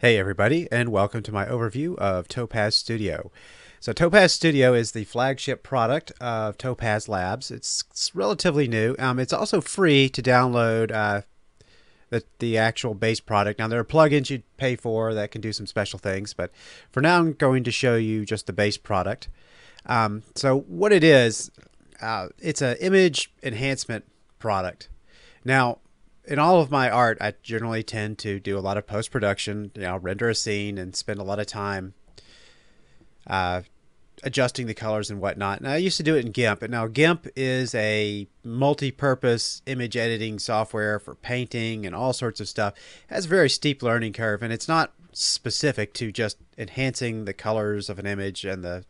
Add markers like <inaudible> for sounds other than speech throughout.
Hey everybody, and welcome to my overview of Topaz Studio. So Topaz Studio is the flagship product of Topaz Labs. It's, it's relatively new. Um, it's also free to download uh, the, the actual base product. Now there are plugins you'd pay for that can do some special things, but for now I'm going to show you just the base product. Um, so what it is, uh, it's an image enhancement product. Now in all of my art, I generally tend to do a lot of post production, you know, render a scene and spend a lot of time uh, adjusting the colors and whatnot. And I used to do it in GIMP, but now GIMP is a multi purpose image editing software for painting and all sorts of stuff. It has a very steep learning curve, and it's not specific to just enhancing the colors of an image and the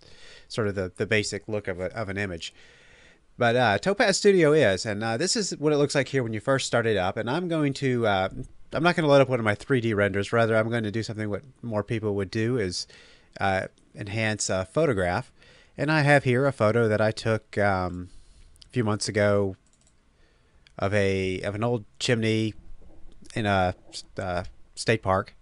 sort of the, the basic look of, a, of an image. But uh, Topaz Studio is, and uh, this is what it looks like here when you first start it up. And I'm going to, uh, I'm not going to load up one of my 3D renders. Rather, I'm going to do something what more people would do is uh, enhance a photograph. And I have here a photo that I took um, a few months ago of a of an old chimney in a uh, state park.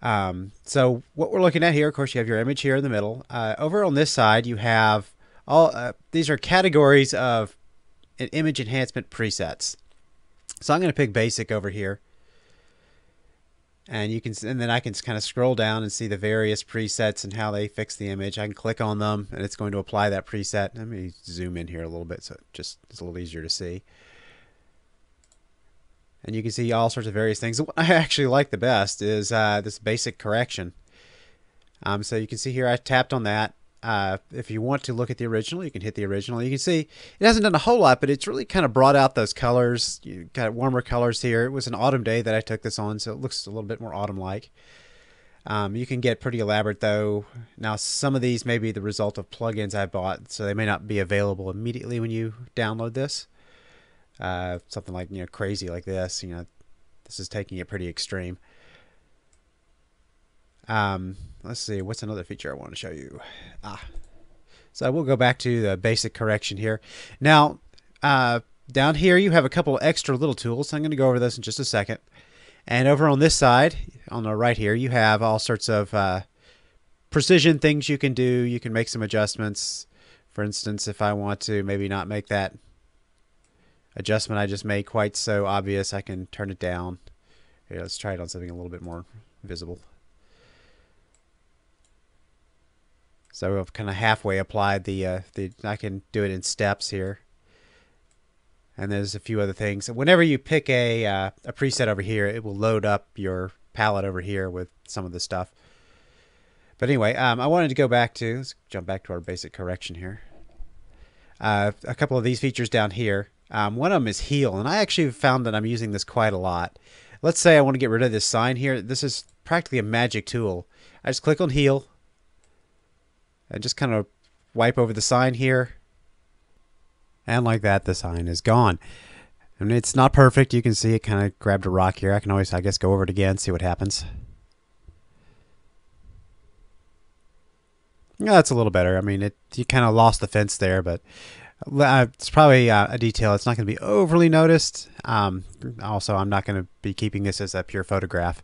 Um, so what we're looking at here, of course, you have your image here in the middle. Uh, over on this side, you have all uh, these are categories of image enhancement presets. So I'm going to pick basic over here. And you can and then I can kind of scroll down and see the various presets and how they fix the image. I can click on them and it's going to apply that preset. Let me zoom in here a little bit so it just it's a little easier to see. And you can see all sorts of various things. What <laughs> I actually like the best is uh, this basic correction. Um, so you can see here I tapped on that uh, if you want to look at the original, you can hit the original. You can see it hasn't done a whole lot, but it's really kind of brought out those colors. You got warmer colors here. It was an autumn day that I took this on, so it looks a little bit more autumn-like. Um, you can get pretty elaborate though. Now some of these may be the result of plugins I bought, so they may not be available immediately when you download this. Uh, something like you know crazy like this, you know, this is taking it pretty extreme. Um, let's see, what's another feature I want to show you? Ah, so we'll go back to the basic correction here. Now, uh, down here you have a couple extra little tools. I'm going to go over this in just a second. And over on this side, on the right here, you have all sorts of uh, precision things you can do. You can make some adjustments. For instance, if I want to maybe not make that adjustment I just made quite so obvious, I can turn it down. Here, let's try it on something a little bit more visible. So I've kind of halfway applied the, uh, the, I can do it in steps here. And there's a few other things. Whenever you pick a, uh, a preset over here, it will load up your palette over here with some of the stuff. But anyway, um, I wanted to go back to, let's jump back to our basic correction here. Uh, a couple of these features down here. Um, one of them is heal, and I actually found that I'm using this quite a lot. Let's say I want to get rid of this sign here. This is practically a magic tool. I just click on heal, and just kind of wipe over the sign here. And like that, the sign is gone. And it's not perfect. You can see it kind of grabbed a rock here. I can always, I guess, go over it again, see what happens. Yeah, that's a little better. I mean, it you kind of lost the fence there, but uh, it's probably uh, a detail. It's not going to be overly noticed. Um, also, I'm not going to be keeping this as a pure photograph.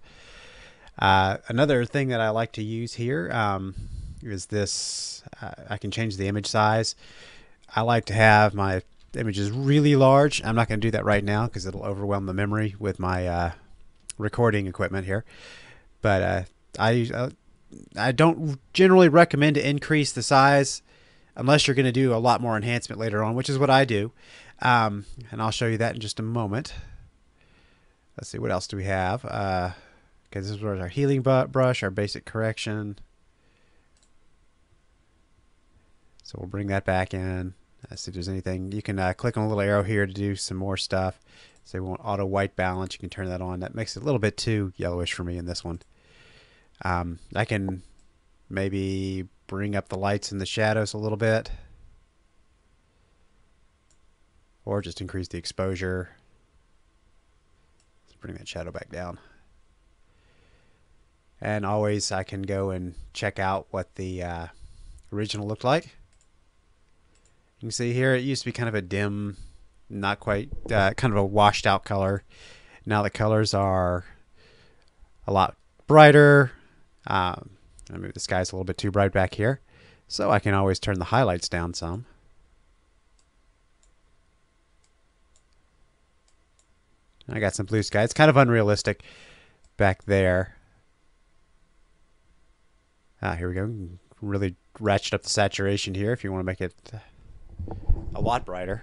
Uh, another thing that I like to use here, um, is this uh, I can change the image size. I like to have my images really large. I'm not going to do that right now because it'll overwhelm the memory with my uh, recording equipment here. But uh, I uh, I don't generally recommend to increase the size unless you're going to do a lot more enhancement later on, which is what I do. Um, and I'll show you that in just a moment. Let's see, what else do we have? Uh, okay, this is our healing brush, our basic correction. So we'll bring that back in. Let's see if there's anything. You can uh, click on a little arrow here to do some more stuff. Say we want auto white balance. You can turn that on. That makes it a little bit too yellowish for me in this one. Um, I can maybe bring up the lights and the shadows a little bit. Or just increase the exposure. Let's bring that shadow back down. And always I can go and check out what the uh, original looked like. You can see here it used to be kind of a dim, not quite, uh, kind of a washed out color. Now the colors are a lot brighter. Um, maybe the sky's a little bit too bright back here. So I can always turn the highlights down some. I got some blue sky. It's kind of unrealistic back there. Ah, here we go. Really ratchet up the saturation here if you want to make it a lot brighter.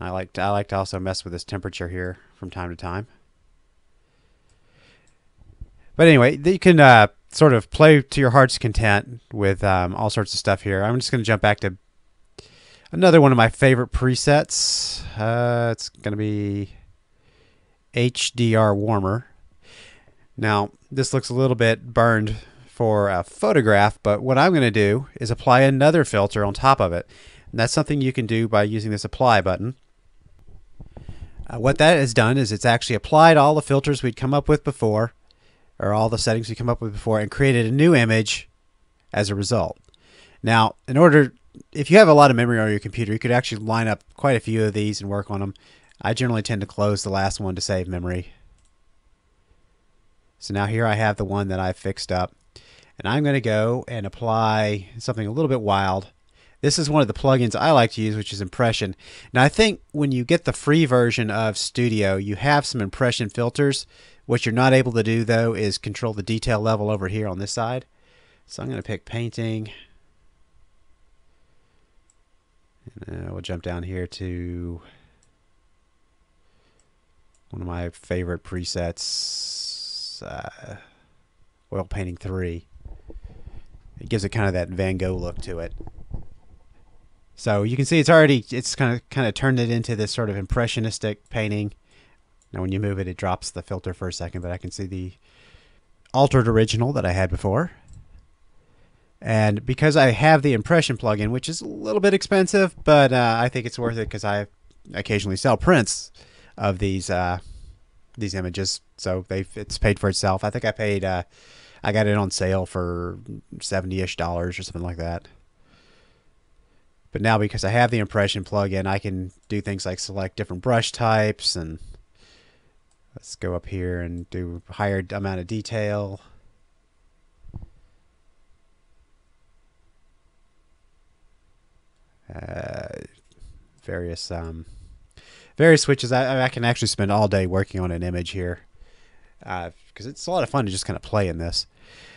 I like to, I like to also mess with this temperature here from time to time. But anyway, you can uh, sort of play to your heart's content with um, all sorts of stuff here. I'm just going to jump back to another one of my favorite presets. Uh, it's going to be HDR Warmer. Now, this looks a little bit burned for a photograph, but what I'm going to do is apply another filter on top of it. And that's something you can do by using this apply button. Uh, what that has done is it's actually applied all the filters we'd come up with before, or all the settings we come up with before, and created a new image as a result. Now, in order, if you have a lot of memory on your computer, you could actually line up quite a few of these and work on them. I generally tend to close the last one to save memory. So now here I have the one that I've fixed up. And I'm going to go and apply something a little bit wild. This is one of the plugins I like to use, which is Impression. Now, I think when you get the free version of Studio, you have some Impression filters. What you're not able to do, though, is control the detail level over here on this side. So I'm going to pick Painting. And uh, we'll jump down here to one of my favorite presets, uh, Oil Painting 3. It gives it kind of that Van Gogh look to it. So you can see it's already it's kind of kind of turned it into this sort of impressionistic painting. Now when you move it, it drops the filter for a second, but I can see the altered original that I had before. And because I have the impression plugin, which is a little bit expensive, but uh, I think it's worth it because I occasionally sell prints of these uh, these images, so they it's paid for itself. I think I paid uh, I got it on sale for seventy ish dollars or something like that. But now because I have the impression plugin, I can do things like select different brush types and let's go up here and do higher amount of detail. Uh, various um, various switches. I, I can actually spend all day working on an image here because uh, it's a lot of fun to just kind of play in this.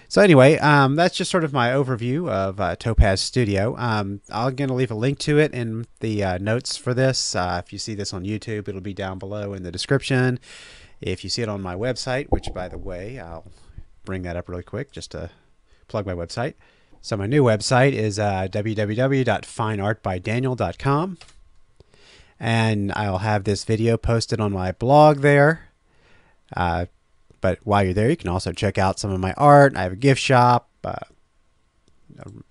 So anyway, um, that's just sort of my overview of uh, Topaz Studio. Um, I'm going to leave a link to it in the uh, notes for this. Uh, if you see this on YouTube, it'll be down below in the description. If you see it on my website, which by the way, I'll bring that up really quick just to plug my website. So my new website is uh, www.fineartbydaniel.com. And I'll have this video posted on my blog there. Uh, but while you're there, you can also check out some of my art. I have a gift shop. Uh,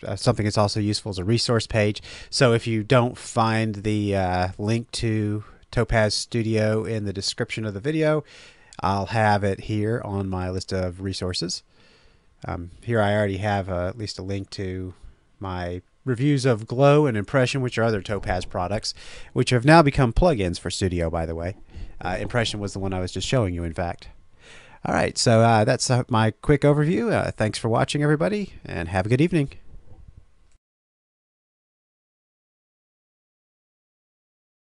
uh, something that's also useful is a resource page. So if you don't find the uh, link to Topaz Studio in the description of the video, I'll have it here on my list of resources. Um, here I already have uh, at least a link to my reviews of Glow and Impression, which are other Topaz products, which have now become plugins for Studio, by the way. Uh, Impression was the one I was just showing you, in fact. All right, so uh, that's uh, my quick overview. Uh, thanks for watching, everybody, and have a good evening.